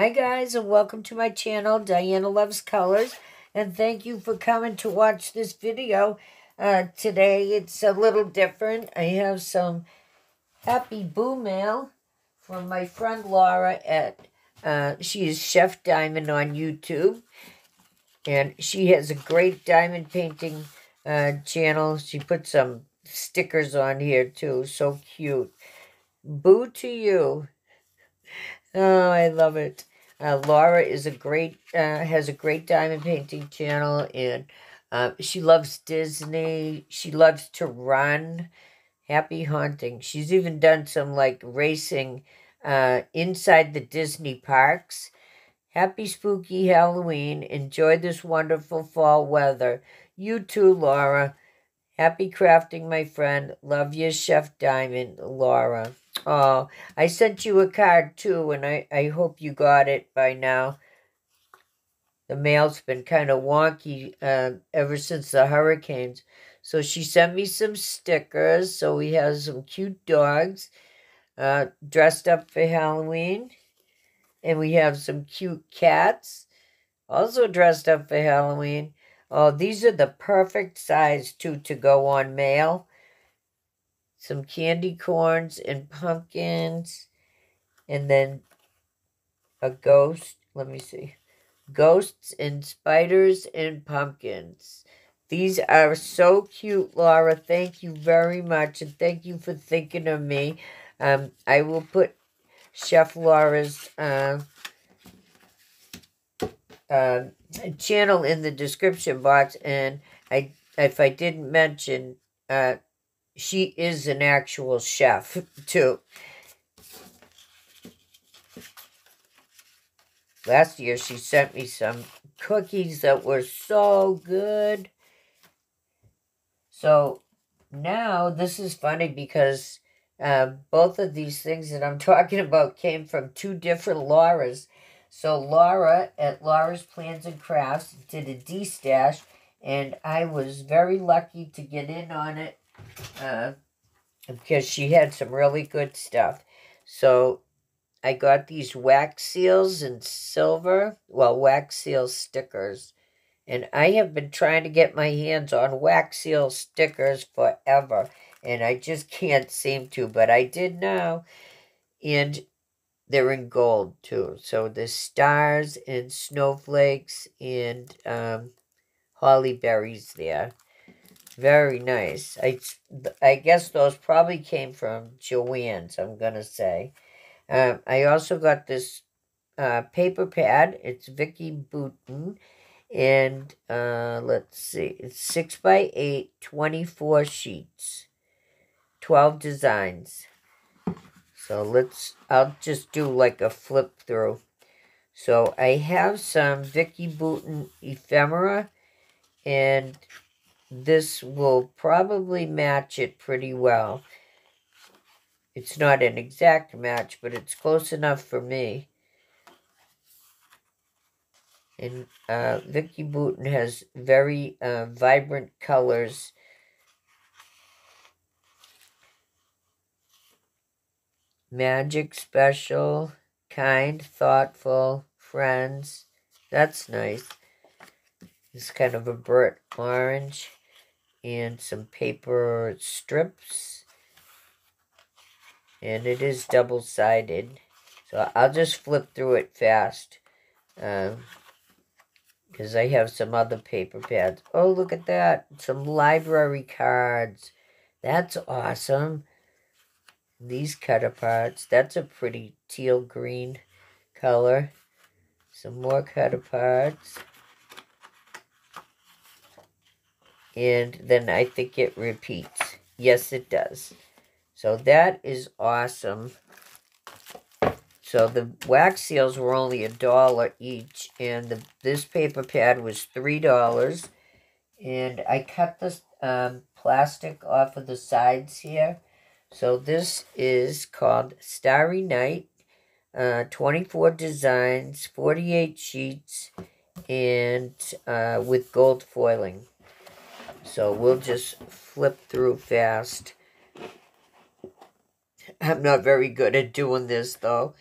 Hi guys and welcome to my channel, Diana Loves Colors. And thank you for coming to watch this video. Uh, today it's a little different. I have some Happy Boo mail from my friend Laura at, uh, she is Chef Diamond on YouTube. And she has a great diamond painting uh, channel. She put some stickers on here too. So cute. Boo to you. Oh, I love it. Uh, Laura is a great, uh, has a great diamond painting channel, and uh, she loves Disney. She loves to run. Happy hunting. She's even done some like racing uh, inside the Disney parks. Happy spooky Halloween. Enjoy this wonderful fall weather. You too, Laura. Happy crafting, my friend. Love you, Chef Diamond, Laura. Oh, I sent you a card too, and I, I hope you got it by now. The mail's been kind of wonky uh, ever since the hurricanes. So she sent me some stickers. So we have some cute dogs uh, dressed up for Halloween. And we have some cute cats also dressed up for Halloween. Oh, these are the perfect size, too, to go on mail some candy corns and pumpkins, and then a ghost. Let me see. Ghosts and spiders and pumpkins. These are so cute, Laura. Thank you very much, and thank you for thinking of me. Um, I will put Chef Laura's uh, uh, channel in the description box, and I if I didn't mention, uh, she is an actual chef too. Last year she sent me some cookies that were so good. So now this is funny because uh, both of these things that I'm talking about came from two different Lauras. So Laura at Laura's Plans and Crafts did a D-stash and I was very lucky to get in on it uh, because she had some really good stuff. So I got these wax seals in silver, well, wax seal stickers. And I have been trying to get my hands on wax seal stickers forever. And I just can't seem to, but I did now. And they're in gold too. So the stars and snowflakes and um, holly berries there. Very nice. I, I guess those probably came from Joann's, I'm going to say. Um, I also got this uh, paper pad. It's Vicki Boutin. And uh, let's see. It's 6 by 8 24 sheets. 12 designs. So let's, I'll just do like a flip through. So I have some Vicki Boutin ephemera. And this will probably match it pretty well. It's not an exact match, but it's close enough for me. And uh, Vicki Boutin has very uh, vibrant colors. Magic Special, Kind, Thoughtful, Friends. That's nice. It's kind of a burnt orange and some paper strips. And it is double-sided. So I'll just flip through it fast. Because um, I have some other paper pads. Oh, look at that. Some library cards. That's awesome. These aparts. That's a pretty teal green color. Some more aparts. and then I think it repeats. Yes, it does. So that is awesome. So the wax seals were only a dollar each, and the, this paper pad was $3. And I cut the um, plastic off of the sides here. So this is called Starry Night. Uh, 24 designs, 48 sheets, and uh, with gold foiling. So we'll just flip through fast. I'm not very good at doing this, though.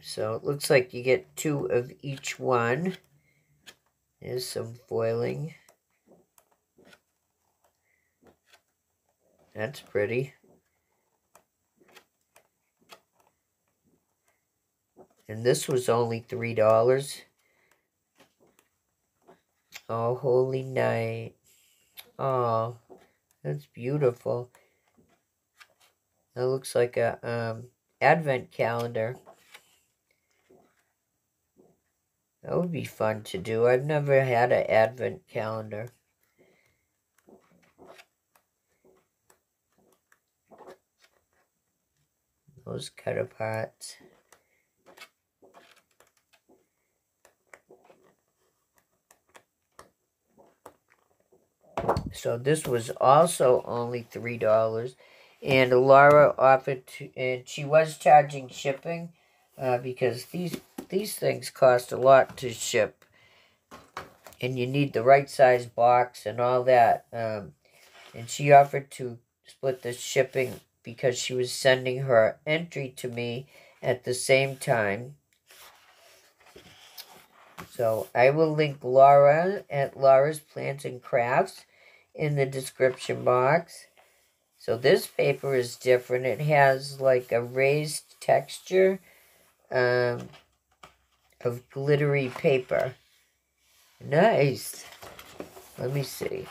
So it looks like you get two of each one. There's some foiling. That's pretty. And this was only $3. Oh, holy night. Oh, that's beautiful. That looks like a um, advent calendar. That would be fun to do. I've never had an advent calendar. Those apart. So this was also only $3. And Laura offered to, and she was charging shipping uh, because these these things cost a lot to ship. And you need the right size box and all that. Um, and she offered to split the shipping because she was sending her entry to me at the same time. So I will link Laura at Laura's Plans and Crafts in the description box. So this paper is different. It has like a raised texture um, of glittery paper. Nice. Let me see.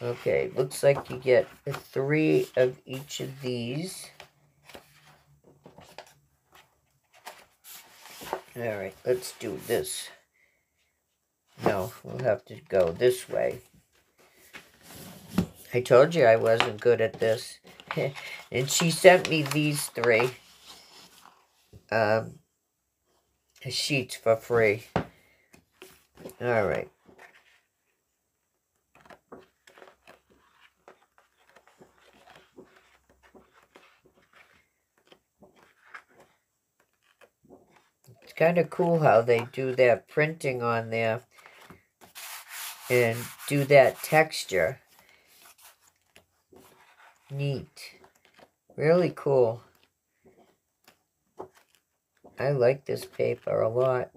Okay, looks like you get three of each of these. Alright, let's do this. No, we'll have to go this way. I told you I wasn't good at this. and she sent me these three um, sheets for free. All kind of cool how they do that printing on there and do that texture. Neat. Really cool. I like this paper a lot.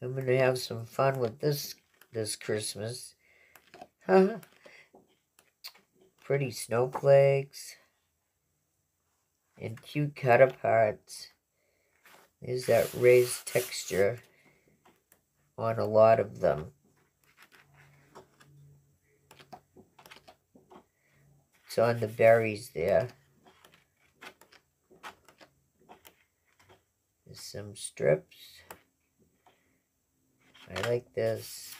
I'm going to have some fun with this this Christmas. Pretty snowflakes. And cute cut aparts. There's that raised texture on a lot of them. It's on the berries there. There's some strips. I like this.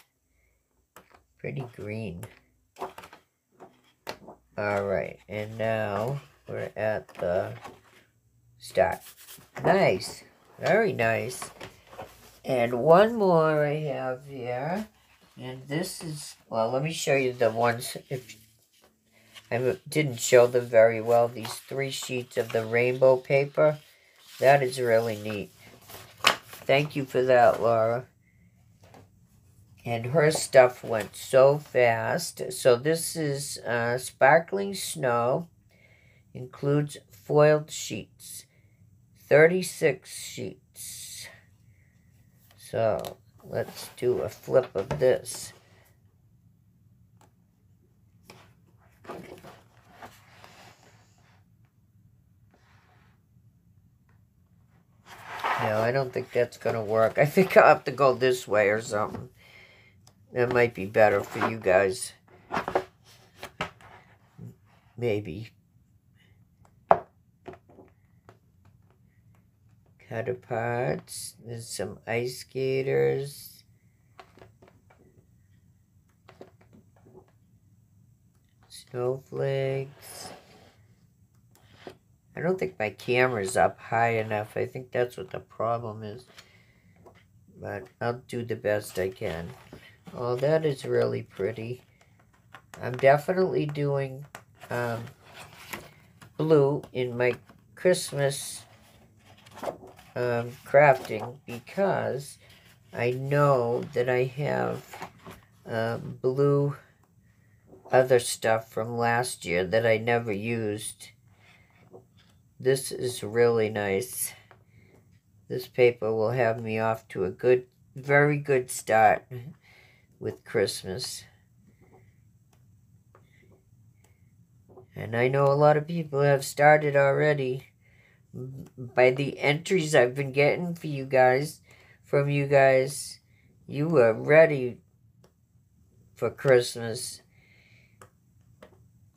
Pretty green. Alright, and now we're at the start. Nice. Very nice. And one more I have here. And this is, well, let me show you the ones, if I didn't show them very well. These three sheets of the rainbow paper. That is really neat. Thank you for that, Laura. And her stuff went so fast. So this is uh, Sparkling Snow. Includes foiled sheets. 36 sheets. So let's do a flip of this. No, I don't think that's going to work. I think I'll have to go this way or something. That might be better for you guys. Maybe. Cut apart. There's some ice skaters. Snowflakes. I don't think my camera's up high enough. I think that's what the problem is. But I'll do the best I can. Oh, that is really pretty. I'm definitely doing um, blue in my Christmas um, crafting because I know that I have um, blue other stuff from last year that I never used This is really nice. This paper will have me off to a good, very good start with Christmas. And I know a lot of people have started already by the entries I've been getting for you guys, from you guys. You are ready for Christmas.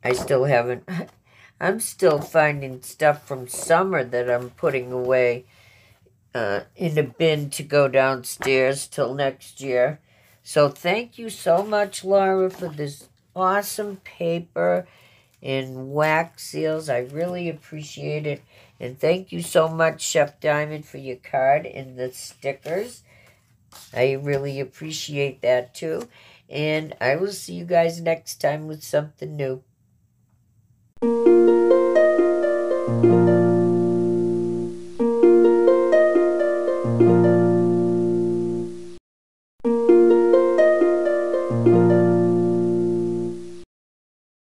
I still haven't. I'm still finding stuff from summer that I'm putting away uh, in a bin to go downstairs till next year. So thank you so much, Laura, for this awesome paper and wax seals. I really appreciate it. And thank you so much, Chef Diamond, for your card and the stickers. I really appreciate that too. And I will see you guys next time with something new.